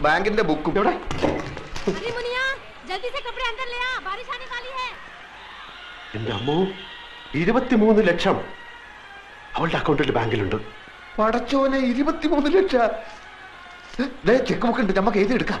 ബാങ്കിന്റെ ബുക്കും. എവിടെ? എന്റെ അമ്മോ ഇരുപത്തിമൂന്ന് ലക്ഷം. അവളുടെ അക്കൗണ്ടിൽ ബാങ്കിലുണ്ട്. പടച്ചോനെ ഇരുപത്തിമൂന്ന് ലക്ഷം. ചെക്ക് ബുക്ക് ഉണ്ട് നമുക്ക് എഴുതിയെടുക്കാം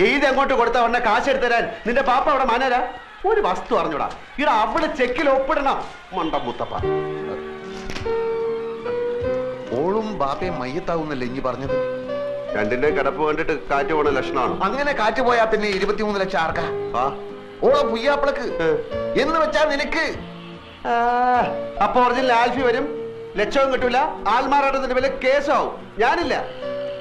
എഴുതി അങ്ങോട്ട് കൊടുത്താ ഉടനെ കാശ് എടുത്തരാൻ നിന്റെ പാപ്പ അവിടെ മാനരാ? ഒരു വസ്തു അറിഞ്ഞൂടാ. ഇവിടെ അവിടെ ചെക്കിൽ ഒപ്പിടണം. മണ്ടം മുത്തപ്പ. ഓളും ബാപ്പയും മയ്യത്താവുന്നല്ലേ ഇനി പറഞ്ഞത്? രണ്ടിന്റെ കിടപ്പ് കണ്ടിട്ട് കാറ്റ് പോണ ലക്ഷണമാണ്? അങ്ങനെ കാറ്റ് പോയാ പിന്നെ ഇരുപത്തിമൂന്ന് ലക്ഷം ആർക്കാ? ഓളോ പുയ്യാപ്പിളക്ക്. എന്ന് വെച്ചാ നിനക്ക്. അപ്പൊ ഒറിജിനൽ ആൽഫി വരും. ലക്ഷവും കിട്ടൂല. ആൽമാറാട്ടത്തിന്റെ പേര് കേസാവും. ഞാനില്ല.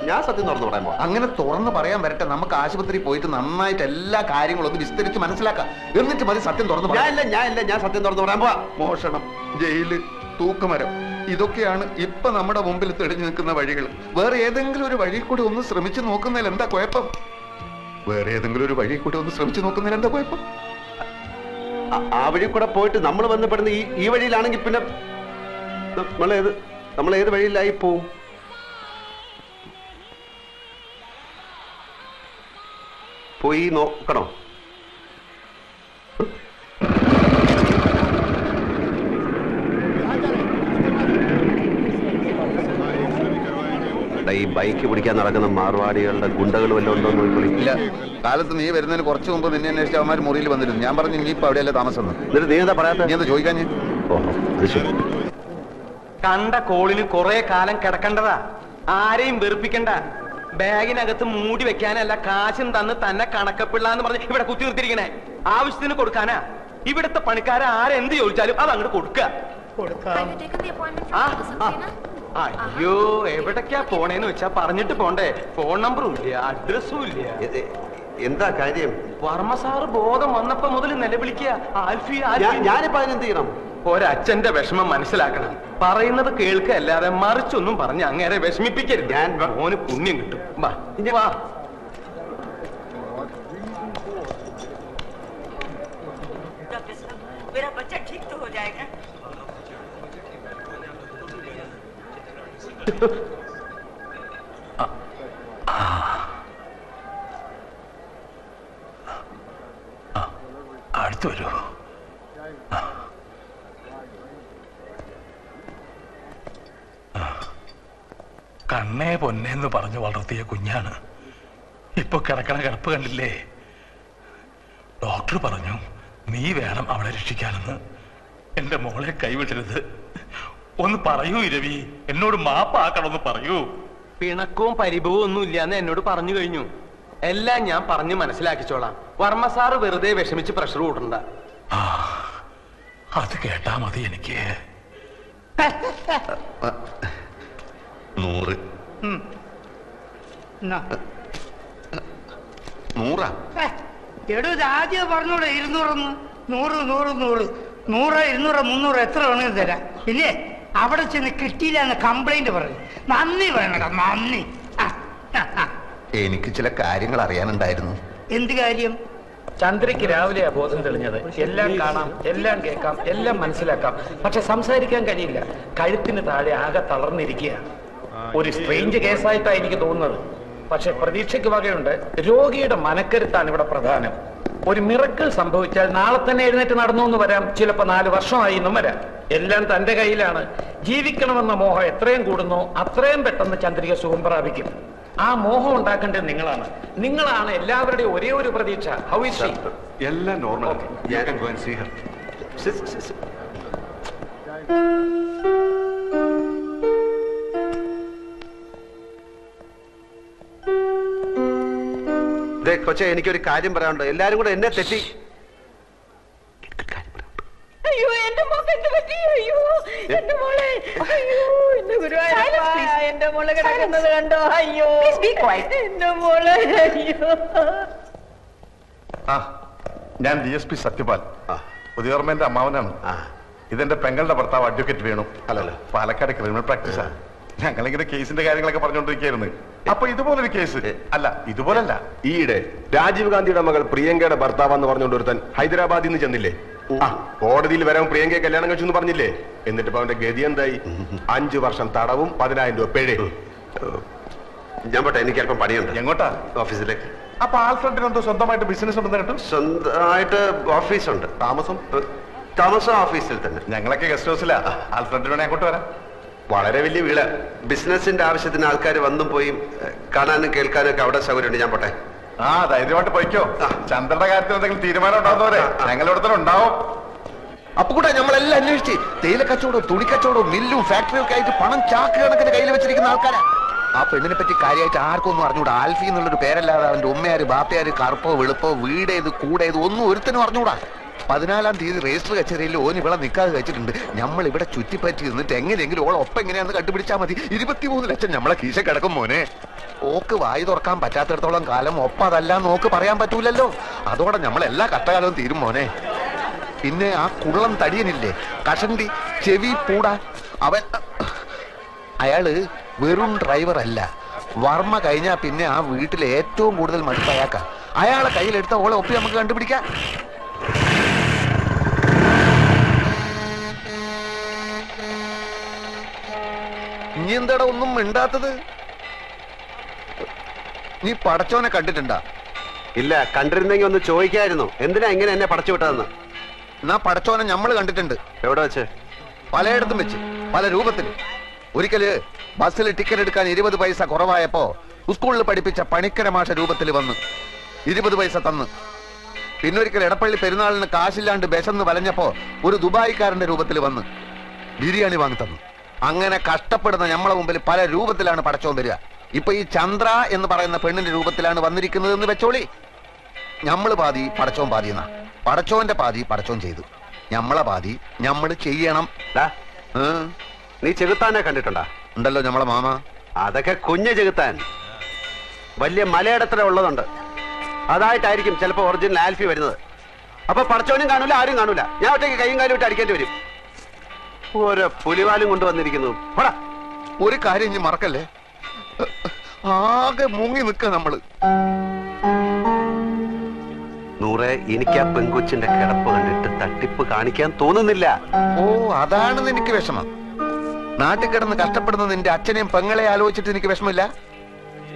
ഞാൻ സത്യം തുറന്നു പറയാൻ പോകാം അങ്ങനെ തുറന്ന് പറയാൻ വരട്ടെ. നമുക്ക് ആശുപത്രി പോയിട്ട് നന്നായിട്ട് എല്ലാ കാര്യങ്ങളും ഒന്ന് വിസ്തരിച്ച് മനസ്സിലാക്കാം. എന്നിട്ട് മതി സത്യം തുറന്നു ഞാൻ ഇല്ല ഞാൻ ഇല്ല. ഞാൻ സത്യം തുറന്നു പറയാൻ പോവാ. മോഷണം ജയിൽ തൂക്കുമരം. ഇതൊക്കെയാണ് ഇപ്പൊ നമ്മുടെ മുമ്പിൽ തെളിഞ്ഞു നിൽക്കുന്ന വഴികൾ. വേറെ ഏതെങ്കിലും ഒരു വഴി കൂടി ഒന്ന് ശ്രമിച്ചു നോക്കുന്നതിൽ എന്താ കുഴപ്പം? വേറെ ഏതെങ്കിലും ഒരു വഴി കൂടി ഒന്ന് ശ്രമിച്ചു നോക്കുന്നതിൽ എന്താ കുഴപ്പം? ആ- വഴി കൂടെ പോയിട്ട് നമ്മൾ ബന്ധപ്പെടുന്ന ഈ ഈ വഴിയിലാണെങ്കിൽ പിന്നെ നമ്മളേത് നമ്മൾ ഏത് വഴിയിലായി പോവും? പോയി നോക്കണോ? എടാ, ഈ ബൈക്ക് പിടിക്കാൻ നടക്കുന്ന മാർവാടികളുടെ ഗുണ്ടകൾ വല്ലതും ഉണ്ടോ എന്ന് നോക്കിക്കോളി ഇല്ല. കാലത്ത് നീ വരുന്നതിന് കുറച്ച് മുമ്പ് നിന്നെ അന്വേഷിച്ച അവന്മാർ മുറിയിൽ വന്നിരുന്നു. ഞാൻ പറഞ്ഞു നീ ഇപ്പൊ അവിടെയല്ലേ താമസം എന്ന്. എന്നിട്ട് നീ എന്താ പറയാത്ത? നീ എന്താ ചോദിക്കാൻ ഞാൻ? ഓഹോ അത് ശരി. കണ്ട കോളിന് കുറെ കാലം കിടക്കണ്ടതാ. ആരെയും വെറുപ്പിക്കണ്ട. ബാഗിനകത്ത് മൂടി വെക്കാനല്ല കാശും തന്ന് തന്നെ കണക്കപ്പിള്ള എന്ന് പറഞ്ഞ് ഇവിടെ കുത്തി നിർത്തിയിരിക്കണേ. ആവശ്യത്തിന് കൊടുക്കാനാ. ഇവിടുത്തെ പണിക്കാരെ ആരെന്ത് ചോദിച്ചാലും അത് അങ്ങോട്ട് കൊടുക്കുക കൊടുക്കാം taken the appointment? അയ്യോ എവിടേക്കാ പോണേന്ന് വെച്ചാ പറഞ്ഞിട്ട് പോണ്ടേ ഫോൺ നമ്പറും ഇല്ല അഡ്രസ്സും ഇല്ല എ- എ- എന്താ കാര്യം വർമ്മ സാറ് ബോധം വന്നപ്പോ മുതൽ നിലവിളിക്കുക ആൽഫി ഞാൻ- ആൽഫി ഞാനിപ്പോ അതിനെന്ത് ചെയ്യണം ഒരച്ഛന്റെ വിഷമം മനസ്സിലാക്കണം പറയുന്നത് കേൾക്കല്ലാതെ മറിച്ചൊന്നും പറഞ്ഞ് അങ്ങേരെ വിഷമിപ്പിക്കരുത് ഞാൻ വ- മോന് പുണ്യം കിട്ടും വാ ഇനി വാ डॉक्टर साहब मेरा बच्चा ठीक तो हो जाएगा കണ്ണേ പൊന്നേന്ന് പറഞ്ഞു വളർത്തിയ കുഞ്ഞാണ്. ഇപ്പൊ കിടക്കണ കിടപ്പ് കണ്ടില്ലേ? ഡോക്ടർ പറഞ്ഞു നീ വേണം അവളെ രക്ഷിക്കാനെന്ന്. എന്റെ മോളെ കൈവിടരുത്. ഒന്ന് പറയൂ ഇരവി എന്നോട് മാപ്പാക്കണമെന്ന് പറയൂ. പിണക്കവും പരിഭവവും ഒന്നും ഇല്ലാന്ന് എന്നോട് പറഞ്ഞു കഴിഞ്ഞു. എല്ലാം ഞാൻ പറഞ്ഞു മനസ്സിലാക്കിച്ചോളാം. വർമ്മ സാറ് വെറുതെ വിഷമിച്ച് പ്രഷർ കൂട്ടണ്ട. ആ അത് കേട്ടാ മതി എനിക്ക്. നൂറ്. നൂറാ? എടോ ഇത് ആദ്യം പറഞ്ഞോളൂ ഇരുന്നൂറൊന്ന്. നൂറ് നൂറ് നൂറ്. നൂറ് ഇരുന്നൂറ് മുന്നൂറ് എത്ര വേണമെങ്കിലും തരാം. ഇല്ലേ? അവിടെ ചെന്ന് കിട്ടിയില്ല എന്ന് കംപ്ലൈന്റ് പറഞ്ഞു നന്ദി. വേണടാ നന്ദി. എനിക്ക് ചില കാര്യങ്ങൾ അറിയാനുണ്ടായിരുന്നു. എന്ത് കാര്യം? ചന്ദ്രയ്ക്ക് ആ ബോധം തെളിഞ്ഞത്. എല്ലാം കാണാം എല്ലാം കേൾക്കാം എല്ലാം മനസ്സിലാക്കാം. പക്ഷെ സംസാരിക്കാൻ കഴിയില്ല. കഴുത്തിന് താഴെ ആകെ തളർന്നിരിക്കുക ഒരു സ്ട്രേഞ്ച് കേസായിട്ടാണ് എനിക്ക് തോന്നുന്നത്. പക്ഷെ പ്രതീക്ഷയ്ക്ക് വകയുണ്ട് രോഗിയുടെ മനക്കരുത്താണ് ഇവിടെ പ്രധാനം. ഒരു മിറക്കിൾ സംഭവിച്ചാൽ നാളെ തന്നെ എഴുന്നേറ്റ് നടന്നു എന്ന് വരാം. ചിലപ്പോ നാല് വർഷമായി എന്നും വരാം. എല്ലാം തന്റെ കയ്യിലാണ്. ജീവിക്കണമെന്ന മോഹം എത്രയും കൂടുന്നോ അത്രയും പെട്ടെന്ന് ചന്ദ്രിക സുഖം പ്രാപിക്കും. ആ മോഹം ഉണ്ടാക്കേണ്ടത് നിങ്ങളാണ്. നിങ്ങളാണ് എല്ലാവരുടെയും ഒരേ ഒരു പ്രതീക്ഷ. ഹൗ ഇസ് എല്ലാം നോർമൽ കൊച്ചെ എനിക്കൊരു കാര്യം പറയാനുണ്ട്? എല്ലാരും കൂടെ എന്നെ തെറ്റി അയ്യോ എന്റെ മോക്ക് എന്ത് പറ്റി അയ്യോ എന്റെ മോളെ. അയ്യോ എന്റെ ഗുരുവായൂരപ്പ എന്റെ മോളെ കിടക്കുന്നത് കണ്ടോ? അയ്യോ. എന്റെ മോളെ അയ്യോ. ആ ഞാൻ ഡി എസ് പി സത്യപാൽ. ആ. പുതിയോർമ്മന്റെ അമ്മാവനാണ്. ഇതെന്റെ പെങ്ങളുടെ ഭർത്താവ് അഡ്വക്കേറ്റ് വേണു. അല്ലല്ലോ. പാലക്കാട് ക്രിമിനൽ പ്രാക്ടീസാ ഞങ്ങളിങ്ങനെ കേസിന്റെ കാര്യങ്ങളൊക്കെ പറഞ്ഞുകൊണ്ടിരിക്കുകയായിരുന്നു. അപ്പൊ ഇതുപോലൊരു കേസ്. അല്ല ഇതുപോലല്ല. ഈയിടെ രാജീവ് ഗാന്ധിയുടെ മകൾ പ്രിയങ്കയുടെ ഭർത്താവെന്ന് പറഞ്ഞുകൊണ്ട് ഒരുത്തൻ ഹൈദരാബാദിൽ നിന്ന് ചെന്നില്ലേ? കോടതിയിൽ വരാൻ പ്രിയങ്കയെ കല്യാണം കഴിച്ചു എന്ന് പറഞ്ഞില്ലേ? എന്നിട്ട് അവന്റെ ഗതി എന്തായി? അഞ്ചു വർഷം തടവും പതിനായിരം രൂപ പേഴേ ഞാൻ പോട്ടെ എനിക്ക് അല്പം പണിയുണ്ട്. എങ്ങോട്ടാ? ഓഫീസിലേക്ക്. അപ്പൊ ആൽഫ്രണ്ടിന് എന്തോ സ്വന്തമായിട്ട് ബിസിനസ് ഉണ്ടെന്ന് കേട്ടു? സ്വന്തമായിട്ട് ഓഫീസുണ്ട്. താമസം? താമസം ഓഫീസിൽ തന്നെ. ഞങ്ങളൊക്കെ ഗസ്റ്റ് ഹൗസിലാ ആൽഫ്രണ്ടിന് വേണേ അങ്ങോട്ട് വരാം. വളരെ വലിയ വീട്. ബിസിനസിന്റെ ആവശ്യത്തിന് ആൾക്കാർ വന്നും പോയി കാണാനും കേൾക്കാനും ഒക്കെ അവിടെ സൗകര്യമുണ്ട്. ഞാൻ പോട്ടെ. ആ ധൈര്യമായിട്ട് പോയിക്കോ. ചന്ദ്രന്റെ കാര്യത്തിൽ എന്തെങ്കിലും തീരുമാനം ഉണ്ടാവുന്നവരെ ഞങ്ങൾ ഉണ്ടാവും. തന്നെ ഉണ്ടാവും അപ്പുകൂടെ നമ്മളെല്ലാം അന്വേഷിച്ച് തേയില കച്ചവടവും തുണി കച്ചവടവും മില്ലും ഫാക്ടറിയും ഒക്കെ ആയിട്ട് പണം ചാക്ക് കണക്കിന് കയ്യിൽ വെച്ചിരിക്കുന്ന ആൾക്കാരാ. ആ പെണ്ണിനെ പറ്റി കാര്യമായിട്ട് ആർക്കും ഒന്നും അറിഞ്ഞൂടാ. ആൽഫി എന്നുള്ളൊരു പേരല്ലാതെ അവന്റെ ഉമ്മയാര് ബാപ്പയാര് കറുപ്പോ വെളുപ്പോ വീടേത് കൂടേത് ഒന്നും ഒരുത്തനും അറിഞ്ഞൂടാ. പതിനാലാം തീയതി രജിസ്റ്റർ കച്ചേരിയിൽ ഓൻ ഇവിടെ നിൽക്കാതെ വെച്ചിട്ടുണ്ട് നമ്മൾ ഇവിടെ ചുറ്റിപ്പറ്റി നിന്നിട്ട് എങ്ങനെയെങ്കിലും ഓൾ ഒപ്പം എങ്ങനെയാന്ന് കണ്ടുപിടിച്ചാൽ മതി. ഇരുപത്തിമൂന്ന് ലക്ഷം നമ്മളെ കീശ കിടക്കും മോനെ. ഓക്ക് വായി തുറക്കാൻ പറ്റാത്തിടത്തോളം കാലം ഒപ്പം അതല്ല നോക്ക് പറയാൻ പറ്റൂലല്ലോ. അതോടെ നമ്മൾ എല്ലാ കഷ്ടകാലവും തീരും മോനെ. പിന്നെ ആ കുള്ളം തടിയനില്ലേ? കഷണ്ടി ചെവി പൂട. അവൻ അയാൾ വെറും ഡ്രൈവർ അല്ല. വർമ്മ കഴിഞ്ഞാ പിന്നെ ആ വീട്ടിലെ ഏറ്റവും കൂടുതൽ മടുപ്പ് അയാളെ കയ്യിലെടുത്ത ഓളെ ഒപ്പി നമുക്ക് കണ്ടുപിടിക്കാം. ഇനി എന്താടാ ഒന്നും മിണ്ടാത്തത്? നീ പടച്ചോനെ കണ്ടിട്ടുണ്ടാ? ഇല്ല കണ്ടിരുന്നെങ്കിൽ ഒന്ന് ചോദിക്കായിരുന്നു. എന്തിനാ ഇങ്ങനെ എന്നെ പടച്ചു വിട്ടതെന്ന്? എന്നാ പടച്ചോനെ നമ്മൾ കണ്ടിട്ടുണ്ട്. എവിടെ വെച്ച്? പലയിടത്തും വെച്ച് പല രൂപത്തിൽ. ഒരിക്കൽ ബസ്സിൽ ടിക്കറ്റ് എടുക്കാൻ ഇരുപത് പൈസ കുറവായപ്പോ സ്കൂളിൽ പഠിപ്പിച്ച പണിക്കരമാഷ രൂപത്തിൽ വന്ന് ഇരുപത് പൈസ തന്ന്. പിന്നൊരിക്കൽ എടപ്പള്ളി പെരുന്നാളിന് കാശില്ലാണ്ട് വിശന്ന് വലഞ്ഞപ്പോ ഒരു ദുബായിക്കാരന്റെ രൂപത്തിൽ വന്ന് ബിരിയാണി വാങ്ങി തന്നു. അങ്ങനെ കഷ്ടപ്പെടുന്ന നമ്മളെ മുമ്പിൽ പല രൂപത്തിലാണ് പടച്ചോൻ വരിക. ഇപ്പൊ ഈ ചന്ദ്ര എന്ന് പറയുന്ന പെണ്ണിന്റെ രൂപത്തിലാണ് വന്നിരിക്കുന്നത് എന്ന് വെച്ചോളി. ഞമ്മൾ പാതി പടച്ചോൻ പാതി എന്നാ. പടച്ചോന്റെ പാതി പടച്ചോൻ ചെയ്തു. ഞമ്മളെ പാതി ഞമ്മൾ ചെയ്യണം. നീ ചെകുത്താനെ കണ്ടിട്ടുണ്ടാ? ഉണ്ടല്ലോ ഞമ്മളെ മാമ. അതൊക്കെ കുഞ്ഞ് ചെകുത്താൻ. വലിയ മലയിടത്തിലെ ഉള്ളതുണ്ട്. അതായിട്ടായിരിക്കും ചിലപ്പോ ഒറിജിനൽ ആൽഫി വരുന്നത്. അപ്പൊ പടച്ചോനും കാണൂല ആരും കാണൂല ഞാൻ ഒറ്റയ്ക്ക് കൈയും കാലും ഇട്ട് അടിക്കേണ്ടി വരും. ഓരോ പുലിവാലും കൊണ്ടുവന്നിരിക്കുന്നു. പോടാ. ഒരു കാര്യം ഇനി മറക്കല്ലേ? ആകെ മുങ്ങി നിക്ക നമ്മൾ. നൂറെ എനിക്ക് ആ പെങ്കൊച്ചിന്റെ കിടപ്പ് കണ്ടിട്ട് തട്ടിപ്പ് കാണിക്കാൻ തോന്നുന്നില്ല. ഓ അതാണ് എനിക്ക് വിഷമം. നാട്ടിൽ കിടന്ന് കഷ്ടപ്പെടുന്ന നിന്റെ അച്ഛനെയും പെങ്ങളെ ആലോചിച്ചിട്ട് എനിക്ക് വിഷമില്ല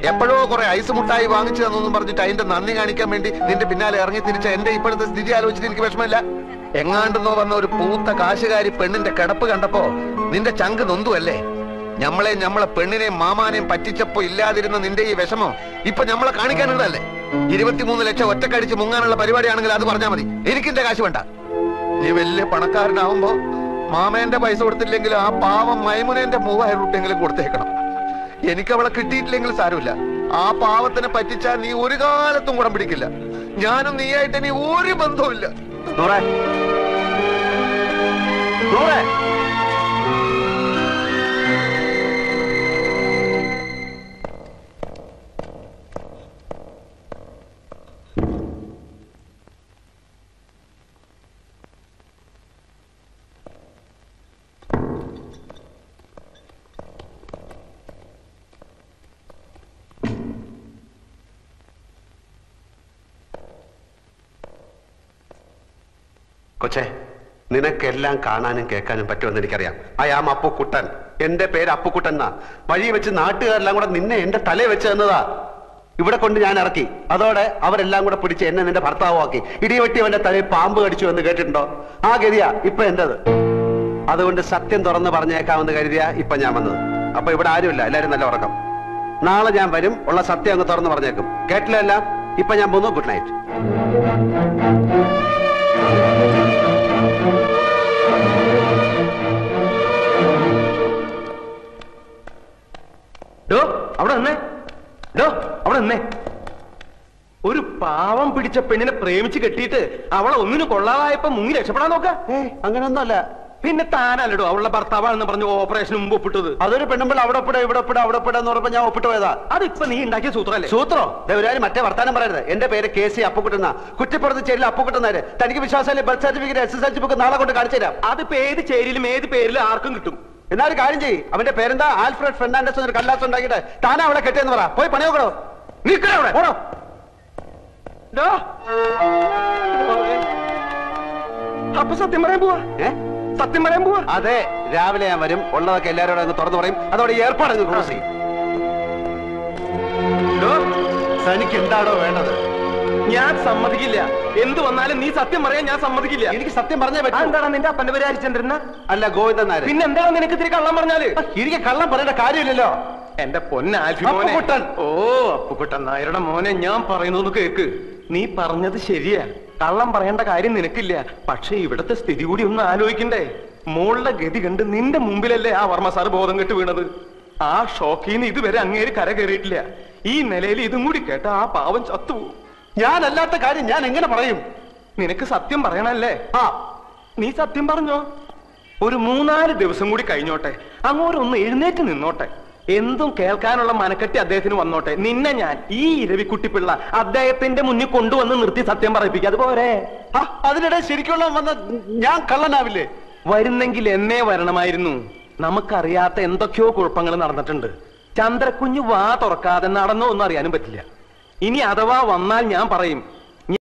എപ്പോഴോ കുറെ ഐസ് മുട്ടായി വാങ്ങിച്ചു തന്നു പറഞ്ഞിട്ട് അതിന്റെ നന്ദി കാണിക്കാൻ വേണ്ടി നിന്റെ പിന്നാലെ ഇറങ്ങി തിരിച്ച എന്റെ ഇപ്പോഴത്തെ സ്ഥിതി ആലോചിച്ചിട്ട് എനിക്ക് വിഷമമില്ല. എങ്ങാണ്ടെന്നോ വന്ന ഒരു പൂത്ത കാശുകാരി പെണ്ണിന്റെ കിടപ്പ് കണ്ടപ്പോ നിന്റെ ചങ്ക് നൊന്തുവല്ലേ? ഞമ്മളെ ഞമ്മളെ പെണ്ണിനെയും മാമാനെയും പറ്റിച്ചപ്പോ ഇല്ലാതിരുന്ന നിന്റെ ഈ വിഷമം ഇപ്പൊ ഞമ്മളെ കാണിക്കാനുള്ളതല്ലേ? ഇരുപത്തിമൂന്ന് ലക്ഷം ഒറ്റക്കടിച്ച് മുങ്ങാനുള്ള പരിപാടിയാണെങ്കിൽ അത് പറഞ്ഞാൽ മതി. എനിക്കിന്റെ കാശ് വേണ്ട. നീ വലിയ പണക്കാരനാവുമ്പോ മാമേന്റെ പൈസ കൊടുത്തില്ലെങ്കിൽ ആ പാവം മൈമുനേന്റെ മൂവായിരം റുപ്യെങ്കിലും കൊടുത്തേക്കണം. എനിക്ക് അവളെ കിട്ടിയിട്ടില്ലെങ്കിൽ സാരമില്ല. ആ പാവത്തിനെ പറ്റിച്ചാൽ നീ ഒരു കാലത്തും കുടം പിടിക്കില്ല. ഞാനും നീയായിട്ട് ഇനി ഒരു ബന്ധവുമില്ല. നൂറെ നൂറെ കൊച്ചേ നിനക്കെല്ലാം കാണാനും കേൾക്കാനും പറ്റുമെന്ന് എനിക്കറിയാം. I am Appukuttan. എന്റെ പേര് അപ്പുക്കുട്ടൻ എന്നാ. വഴി വെച്ച് നാട്ടുകാരെല്ലാം കൂടെ നിന്നെ എന്റെ തലയിൽ വെച്ച് തന്നതാ. ഇവിടെ കൊണ്ട് ഞാൻ ഇറക്കി. അതോടെ അവരെല്ലാം കൂടെ പിടിച്ച് എന്നെ നിന്റെ ഭർത്താവാക്കി ഇടിവെട്ടി അവന്റെ തലയിൽ പാമ്പ് കടിച്ചു എന്ന് കേട്ടിട്ടുണ്ടോ? ആ ഗതിയാ ഇപ്പൊ എന്റത് അതുകൊണ്ട് സത്യം തുറന്ന് പറഞ്ഞേക്കാമെന്ന് കരുതിയാ ഇപ്പൊ ഞാൻ വന്നത്. അപ്പൊ ഇവിടെ ആരുമില്ല എല്ലാരും നല്ല ഉറക്കം. നാളെ ഞാൻ വരും ഉള്ള സത്യം അങ്ങ് തുറന്ന് പറഞ്ഞേക്കും. കേട്ടില്ല എല്ലാം? ഇപ്പൊ ഞാൻ പോന്നു ഗുഡ് നൈറ്റ്. ഒരു പാവം പിടിച്ച പെണ്ണിനെ പ്രേമിച്ച് കെട്ടിയിട്ട് അവളെ ഒന്നിനു കൊള്ളാതായപ്പോ മുങ്ങി രക്ഷപ്പെടാൻ നോക്ക. അങ്ങനെയൊന്നുമല്ല പിന്നെ താനല്ലടോ അവളുടെ ഭർത്താവാണെന്ന് പറഞ്ഞു ഓപ്പറേഷൻ മുമ്പ് ഒപ്പിട്ടത്. അതൊരു പെണ്ണുമ്പോൾ അവിടെ ഒപ്പിട ഇവിടെ ഒപ്പിട അവിടെ ഒപ്പിട എന്ന് പറഞ്ഞപ്പോ ഞാൻ ഒപ്പിട്ട് പോയതാ. അതിപ്പോ നീ ഉണ്ടാക്കിയ സൂത്രല്ലേ? സൂത്രോ? ദേവരാജ് മറ്റേ വർത്താനം പറയരുത്. എന്റെ പേര് കെ സി അപ്പുക്കുട്ടുന്ന കുറ്റിപ്പുറത്ത് ചേരിൽ അപ്പുകുട്ടുന്നവര് തനിക്ക് വിശ്വാസമല്ലേ birth certificate S S L C book നാളെ കൊണ്ട് കാണിച്ചു തരാം. അതിപ്പോ ഏത് ചേരിയിലും ഏത് പേരിലും ആർക്കും കിട്ടും. എന്നാലും കാര്യം ചെയ്യ്. അവന്റെ പേരെന്താ? ആൽഫ്രഡ് ഫെർണാണ്ടസ് എന്നൊരു കല്ലാസ് ഉണ്ടാക്കിയിട്ട് താനാ അവളെ കെട്ടിയെന്ന് പറ. പോയി പണി നോക്കണോ നിൽക്കണോ അവിടെ. ഡോ. അപ്പൊ സത്യം പറയാൻ പോവാ? ഏ? സത്യം പറയാൻ പോവാ. അതെ രാവിലെ ഞാൻ വരും. ഉള്ളതൊക്കെ എല്ലാവരോടും അങ്ങ് തുറന്നു പറയും. അതോടെ ഏർപ്പാട് അങ്ങ് ക്ലോസ് ചെയ്യും. തനിക്ക് എന്താണോ വേണ്ടത്? ഞാൻ സമ്മതിക്കില്ല. എന്ത് വന്നാലും നീ സത്യം പറയാൻ ഞാൻ സമ്മതിക്കില്ല. എനിക്ക് സത്യം പറഞ്ഞേ പറ്റൂ. എന്താണ് നിന്റെ അപ്പന്റെ പേര് ഹരിചന്ദ്രന അല്ല ഗോവിന്ദൻ നായർ. പിന്നെ എന്താണ് നിനക്ക് ഇത്തിരി കള്ളം പറഞ്ഞാൽ? എനിക്ക് കള്ളം പറയേണ്ട കാര്യമില്ലല്ലോ. എന്റെ പൊന്നാൽ. ഓ അപ്പുക്കുട്ടൻ നായരുടെ മോനെ ഞാൻ പറയുന്നത് കേക്ക്. നീ പറഞ്ഞത് ശരിയാ. കള്ളം പറയേണ്ട കാര്യം നിനക്കില്ല. പക്ഷെ ഇവിടത്തെ സ്ഥിതി കൂടി ഒന്ന് ആലോചിക്കണ്ടേ. മോളുടെ ഗതി കണ്ട് നിന്റെ മുമ്പിലല്ലേ ആ വർമ്മ സാർ ബോധം കെട്ട് വീണത്. ആ ഷോക്കിൽ നിന്ന് ഇതുവരെ അങ്ങേര് കര കയറിയിട്ടില്ല ഈ നിലയിൽ ഇതും കൂടി കേട്ട ആ പാവം ചത്തുപോകും ഞാനല്ലാത്ത കാര്യം ഞാൻ എങ്ങനെ പറയും? നിനക്ക് സത്യം പറയണല്ലേ? ആ നീ സത്യം പറഞ്ഞോ? ഒരു മൂന്നാൽ ദിവസം കൂടി കഴിഞ്ഞോട്ടെ. അങ്ങോട്ടൊന്ന് എഴുന്നേറ്റ് നിന്നോട്ടെ. എന്തും കേൾക്കാനുള്ള മനക്കെട്ടി അദ്ദേഹത്തിന് വന്നോട്ടെ. നിന്നെ ഞാൻ ഈ ഇരവിക്കുട്ടിപ്പിള്ള അദ്ദേഹത്തിന്റെ മുന്നിൽ കൊണ്ടുവന്ന് നിർത്തി സത്യം പറയിപ്പിക്കുക അതുപോലെ അതിനിടെ ശരിക്കുള്ള വന്ന ഞാൻ കള്ളനാവില്ലേ? വരുന്നെങ്കിൽ എന്നേ വരണമായിരുന്നു. നമുക്കറിയാത്ത എന്തൊക്കെയോ കുഴപ്പങ്ങൾ നടന്നിട്ടുണ്ട്. ചന്ദ്രക്കുഞ്ഞ് വാ തുറക്കാതെ നടന്നോ ഒന്നും അറിയാനും പറ്റില്ല. ഇനി അഥവാ വന്നാൽ ഞാൻ പറയും